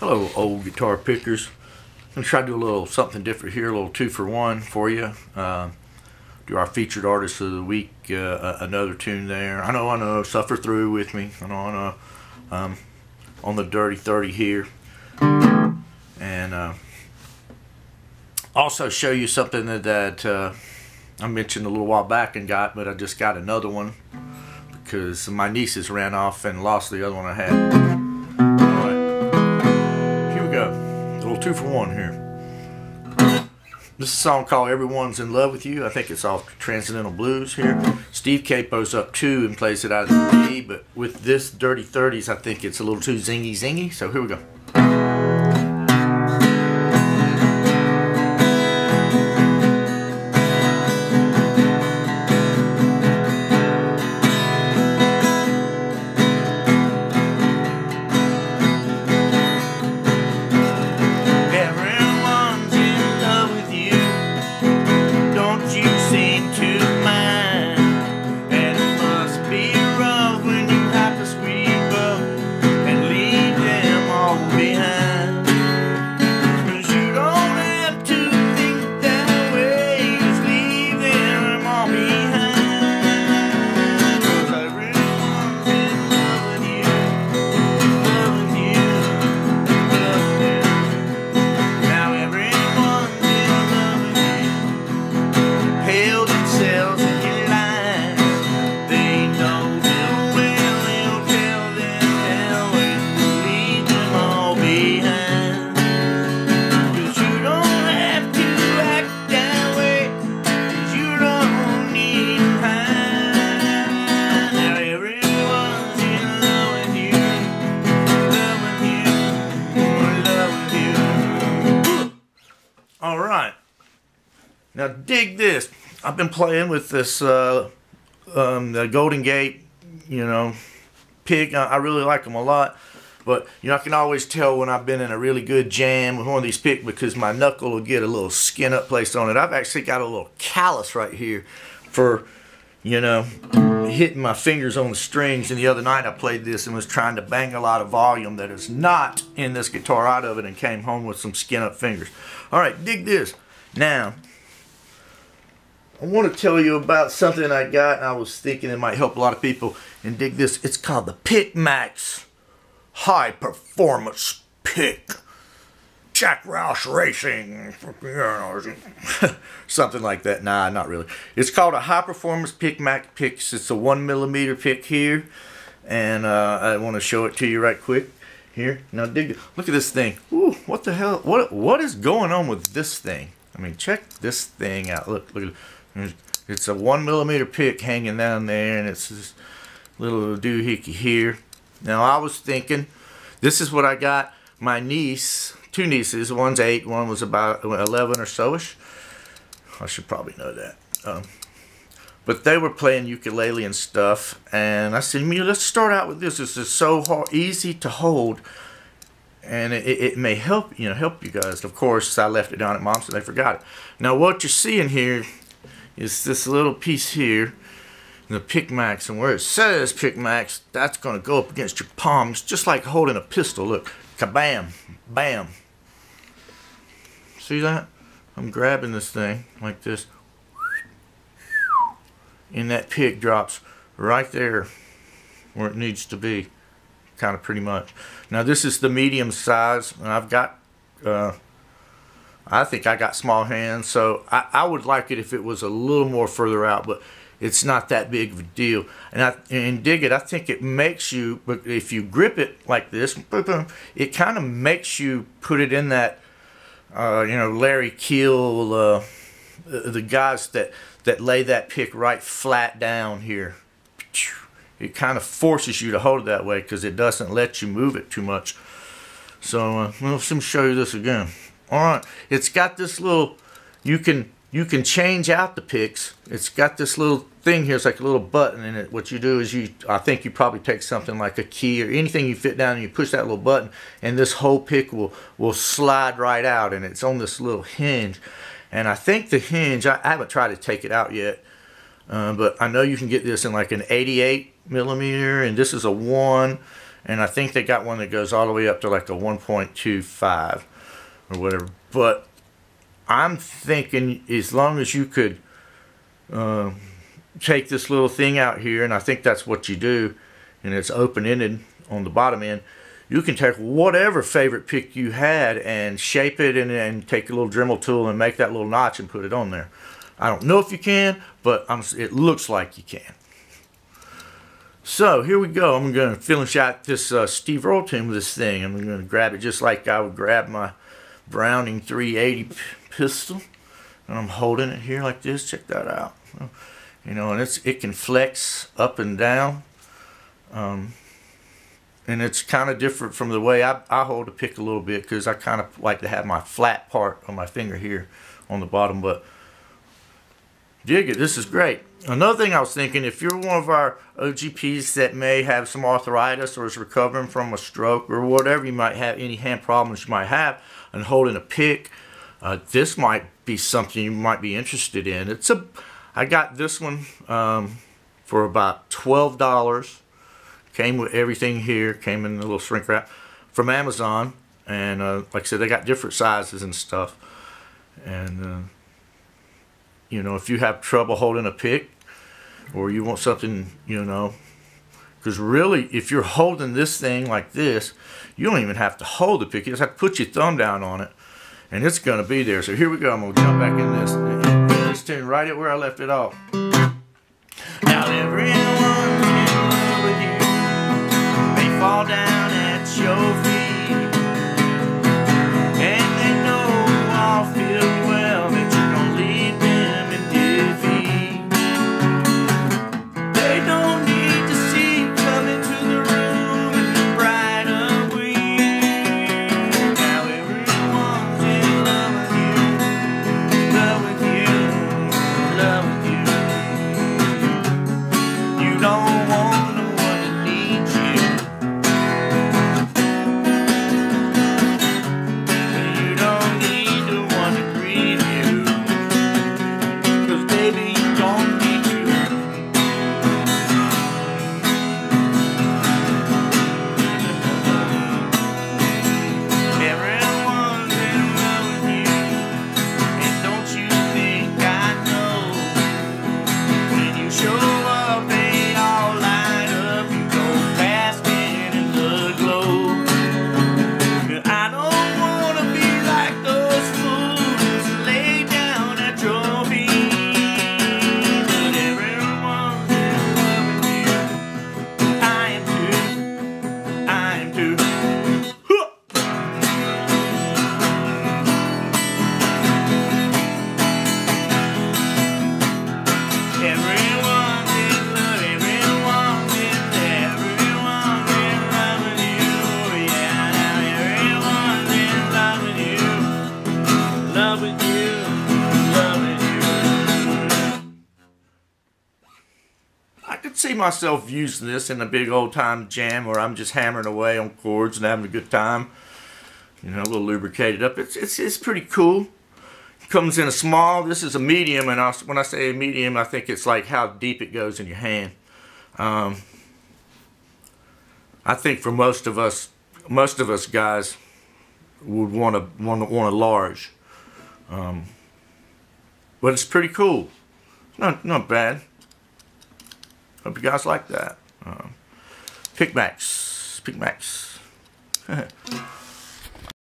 Hello, old guitar pickers. I'm going to try to do a little something different here, a little two for one for you. Uh, do our featured artist of the week, uh, another tune there. I know, I know, suffer through with me. I know, I know. Um, on the Dirty 30 here. And uh, also show you something that, that uh, I mentioned a little while back and got, but I just got another one because my nieces ran off and lost the other one I had two for one here. This is a song called Everyone's in Love with You. I think it's off Transcendental Blues here. Steve capo's up two and plays it out of the D, but with this Dirty 30s, I think it's a little too zingy zingy. So here we go. Now dig this. I've been playing with this uh, um, the Golden Gate, you know, pick. I, I really like them a lot. But you know, I can always tell when I've been in a really good jam with one of these picks because my knuckle will get a little skin up placed on it. I've actually got a little callus right here for, you know, hitting my fingers on the strings. And the other night I played this and was trying to bang a lot of volume that is not in this guitar out of it and came home with some skin up fingers. All right, dig this. Now, I want to tell you about something I got and I was thinking it might help a lot of people. And dig this. It's called the PykMax High Performance Pick. Jack Roush Racing, something like that. Nah, not really. It's called a high performance pick Mac picks. It's a one millimeter pick here, and uh, I want to show it to you right quick here. Now dig. Look at this thing. Ooh, what the hell? What what is going on with this thing? I mean, check this thing out. Look, look. It's a one millimeter pick hanging down there, and it's this little doohickey here. Now I was thinking, this is what I got my niece two nieces. One's eight, one was about 11 or so-ish. I should probably know that. Um, but they were playing ukulele and stuff, and I said, "Me, let's start out with this. This is so hard, easy to hold, and it, it, may help you know help you guys." Of course, I left it down at mom's, and they forgot it. Now, what you're seeing here is this little piece here, the PykMax, and where it says PykMax, that's going to go up against your palms, just like holding a pistol. Look, kabam, bam, See that? I'm grabbing this thing like this. And that pick drops right there where it needs to be. Kind of pretty much. Now this is the medium size. And I've got, uh, I think I got small hands. So I, I would like it if it was a little more further out. But it's not that big of a deal. And I and dig it. I think it makes you, but if you grip it like this, it kind of makes you put it in that uh, you know, Larry Keel, uh, the guys that, that lay that pick right flat down here. It kind of forces you to hold it that way because it doesn't let you move it too much. So uh, let me show you this again. All right, it's got this little, you can you can change out the picks. It's got this little thing here. It's like a little button in it. What you do is you, I think you probably take something like a key or anything you fit down and you push that little button and this whole pick will, will slide right out and it's on this little hinge. And I think the hinge, I, I haven't tried to take it out yet, uh, but I know you can get this in like an 88 millimeter and this is a one and I think they got one that goes all the way up to like a 1.25 or whatever. But I'm thinking as long as you could uh, take this little thing out here, and I think that's what you do, and it's open-ended on the bottom end, you can take whatever favorite pick you had and shape it and, and take a little Dremel tool and make that little notch and put it on there. I don't know if you can, but I'm, it looks like you can. So here we go. I'm going to finish out this uh, Steve Earle tune with this thing. I'm going to grab it just like I would grab my Browning 380 pistol. And I'm holding it here like this. Check that out. You know, and it's it can flex up and down. Um, and it's kind of different from the way I, I hold the pick a little bit because I kind of like to have my flat part on my finger here on the bottom. But dig it. This is great. Another thing I was thinking, if you're one of our OGPs that may have some arthritis or is recovering from a stroke or whatever you might have, any hand problems you might have, and holding a pick, uh, this might be something you might be interested in. It's a, I got this one um, for about twelve dollars. Came with everything here. Came in a little shrink wrap from Amazon, and uh, like I said, they got different sizes and stuff. And uh, you know, if you have trouble holding a pick or you want something, you know, because really, if you're holding this thing like this, you don't even have to hold the pick. You just have to put your thumb down on it, and it's going to be there. So here we go. I'm going to jump back in this, this tune right at where I left it off. Now everyone's in love with you. Fall down at your feet. Myself using this in a big old time jam where I'm just hammering away on chords and having a good time. You know, a little lubricated up. It's it's it's pretty cool. Comes in a small. This is a medium, and I, when I say a medium, I think it's like how deep it goes in your hand. Um, I think for most of us, most of us guys would want to want want a large. Um, but it's pretty cool. Not not bad. Hope you guys like that. Um, PykMax.